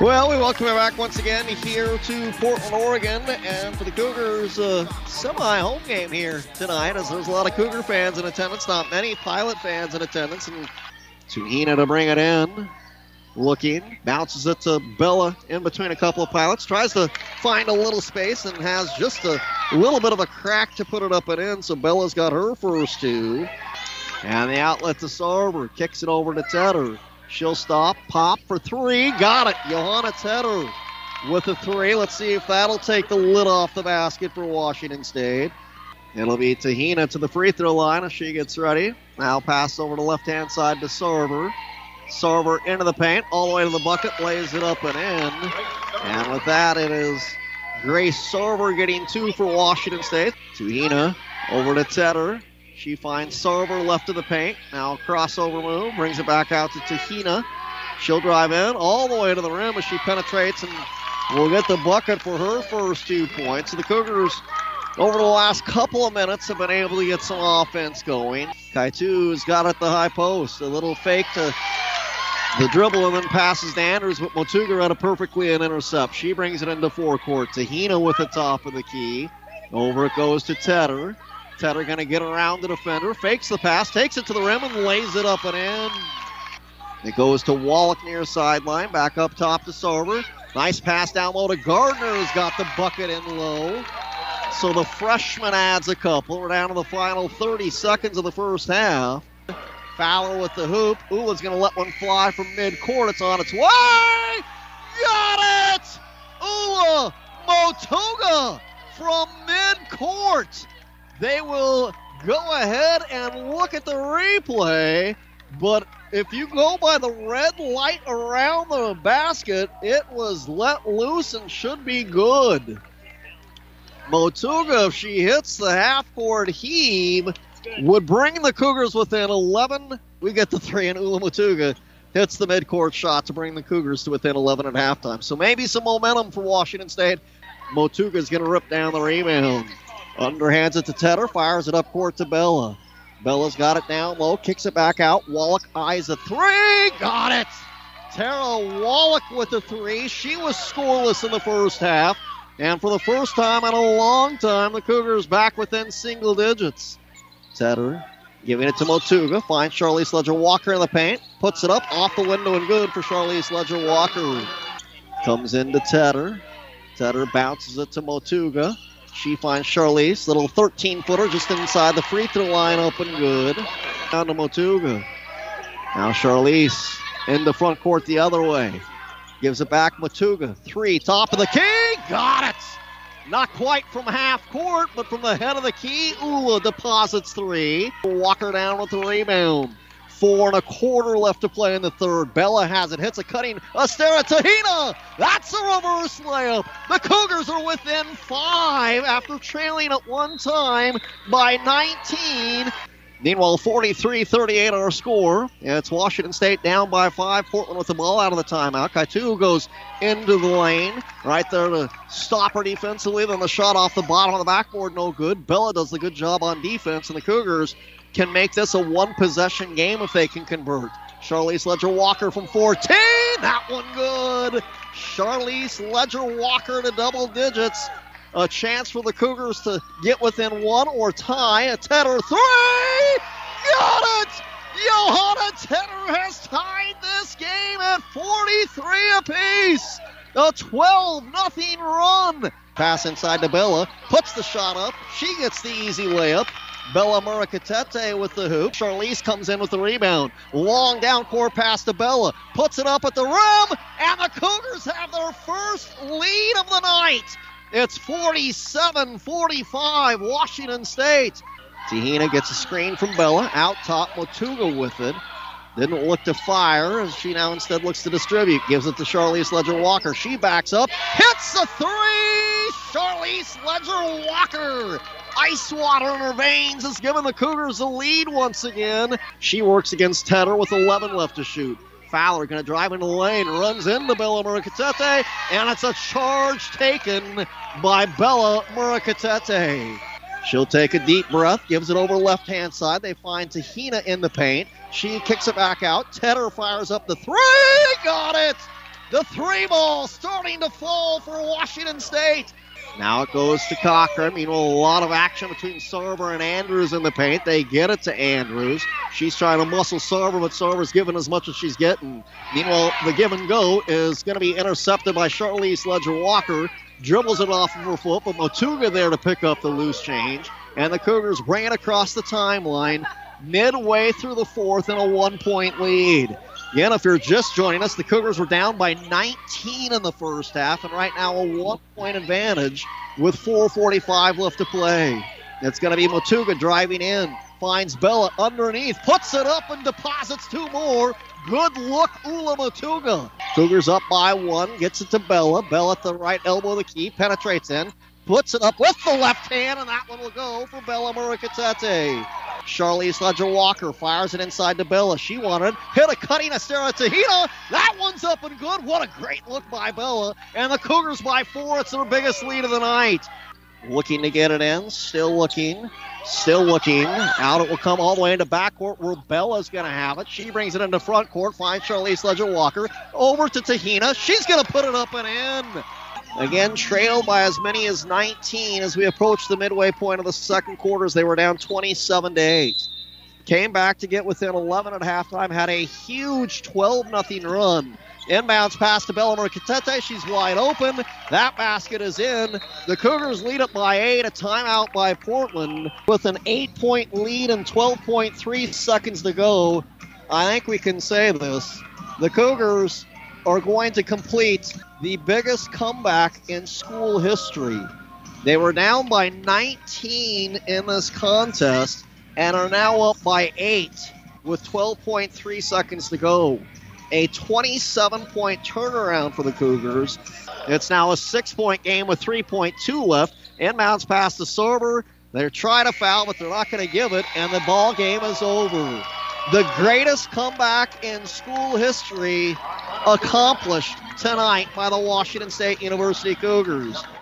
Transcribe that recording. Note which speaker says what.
Speaker 1: Well, we welcome you back once again here to Portland, Oregon, and for the Cougars, uh, semi-home game here tonight, as there's a lot of Cougar fans in attendance, not many Pilot fans in attendance, and Tuhina to bring it in, looking, bounces it to Bella in between a couple of Pilots, tries to find a little space and has just a little bit of a crack to put it up and in, so Bella's got her first two. And the outlet to Sarver, kicks it over to Teder. She'll stop, pop for three. Got it. Johanna Teder with a three. Let's see if that'll take the lid off the basket for Washington State. It'll be Tuhina to the free throw line as she gets ready. Now pass over to left hand side to Sarver. Sarver into the paint, all the way to the bucket, lays it up and in. And with that, it is Grace Sarver getting two for Washington State. Tuhina over to Teder. She finds Sarver left of the paint. Now crossover move, brings it back out to Tuhina. She'll drive in all the way to the rim as she penetrates and will get the bucket for her first two points. The Cougars, over the last couple of minutes, have been able to get some offense going. Kaitu's got at the high post. A little fake to the dribble and then passes to Andrews, but Motuga had a perfectly an intercept. She brings it into forecourt. Tuhina with the top of the key. Over it goes to Teder. Teder going to get around the defender, fakes the pass, takes it to the rim, and lays it up and in. It goes to Wallack near sideline, back up top to Sarver. Nice pass down low to Gardner, who's got the bucket in low. So the freshman adds a couple. We're down to the final 30 seconds of the first half. Fowler with the hoop. Ula's going to let one fly from midcourt. It's on its way. Got it! Ula Motuga from midcourt. They will go ahead and look at the replay, but if you go by the red light around the basket, it was let loose and should be good. Motuga, if she hits the half court heave, would bring the Cougars within 11. We get the three, and Ula Motuga hits the midcourt shot to bring the Cougars to within 11 at halftime. So maybe some momentum for Washington State. Motuga is going to rip down the rebound. Underhands it to Teder, fires it up court to Bella. Bella's got it down low, kicks it back out. Wallack eyes a three, got it! Tara Wallack with the three. She was scoreless in the first half. And for the first time in a long time, the Cougars back within single digits. Teder giving it to Motuga. Finds Charlisse Leger-Walker in the paint. Puts it up off the window and good for Charlisse Leger-Walker. Comes into Teder. Teder bounces it to Motuga. She finds Charlisse, little 13 footer just inside the free throw line, open good. Down to Motuga. Now Charlisse in the front court the other way. Gives it back Motuga. Three, top of the key. Got it. Not quite from half court, but from the head of the key. Ula deposits three. Walker down with the rebound. Four and a quarter left to play in the third. Bella has it, hits a cutting Astera Tuhina. That's a reverse layup. The Cougars are within five after trailing at one time by 19. Meanwhile, 43 38 our score. It's Washington State down by five. Portland with the ball out of the timeout. Kaitu goes into the lane right there to stop her defensively. Then the shot off the bottom of the backboard, no good. Bella does a good job on defense, and the Cougars can make this a one possession game if they can convert. Charlisse Leger-Walker from 14. That one good. Charlize Ledger Walker to double digits. A chance for the Cougars to get within one or tie. A Teder three. Got it. Johanna Teder has tied this game at 43 apiece. A 12 nothing run. Pass inside to Bella. Puts the shot up. She gets the easy layup. Bella Murekatete with the hoop. Charlisse comes in with the rebound. Long down court pass to Bella. Puts it up at the rim. And the Cougars have their first lead of the night. It's 47 45, Washington State. Tuhina gets a screen from Bella. Out top, Motuga with it. Didn't look to fire as she now instead looks to distribute. Gives it to Charlisse Leger-Walker. She backs up. Hits a three! Charlize Ledger Walker. Ice water in her veins has given the Cougars the lead once again. She works against Teder with 11 left to shoot. Fowler going to drive into the lane, runs into Bella Murekatete, and it's a charge taken by Bella Murekatete. She'll take a deep breath, gives it over left hand side. They find Tuhina in the paint. She kicks it back out. Teder fires up the three. Got it. The three ball starting to fall for Washington State. Now it goes to Cochran. Meanwhile, a lot of action between Sarver and Andrews in the paint. They get it to Andrews. She's trying to muscle Sarver, but Sarver's giving as much as she's getting. Meanwhile, the give and go is going to be intercepted by Charlisse Leger-Walker. Dribbles it off of her foot, but Motuga there to pick up the loose change. And the Cougars bring it across the timeline midway through the fourth in a one point lead. Again, if you're just joining us, the Cougars were down by 19 in the first half, and right now a one point advantage with 4.45 left to play. It's going to be Motuga driving in, finds Bella underneath, puts it up, and deposits two more. Good look, Ula Motuga. Cougars up by one, gets it to Bella. Bella at the right elbow of the key, penetrates in, puts it up with the left hand, and that one will go for Bella Murekatete. Charlisse Leger-Walker fires it inside to Bella. She wanted hit a cutting Astera Tuhina. That one's up and good. What a great look by Bella. And the Cougars by four. It's their biggest lead of the night. Looking to get it in. Still looking. Still looking. Out it will come all the way into backcourt where Bella's going to have it. She brings it into front court. Finds Charlisse Leger-Walker. Over to Tuhina. She's going to put it up and in. Again, trailed by as many as 19 as we approach the midway point of the second quarters. They were down 27 to 8. Came back to get within 11 at halftime, had a huge 12 0 run. Inbounds pass to Bella Murekatete. She's wide open. That basket is in. The Cougars lead it by eight. A timeout by Portland with an eight point lead and 12.3 seconds to go. I think we can say this. The Cougars are going to complete the biggest comeback in school history. They were down by 19 in this contest and are now up by 8 with 12.3 seconds to go. A 27 point turnaround for the Cougars. It's now a six point game with 3.2 left. Inbounds pass to Sarver. They're trying to foul, but they're not going to give it, and the ball game is over. The greatest comeback in school history accomplished tonight by the Washington State University Cougars.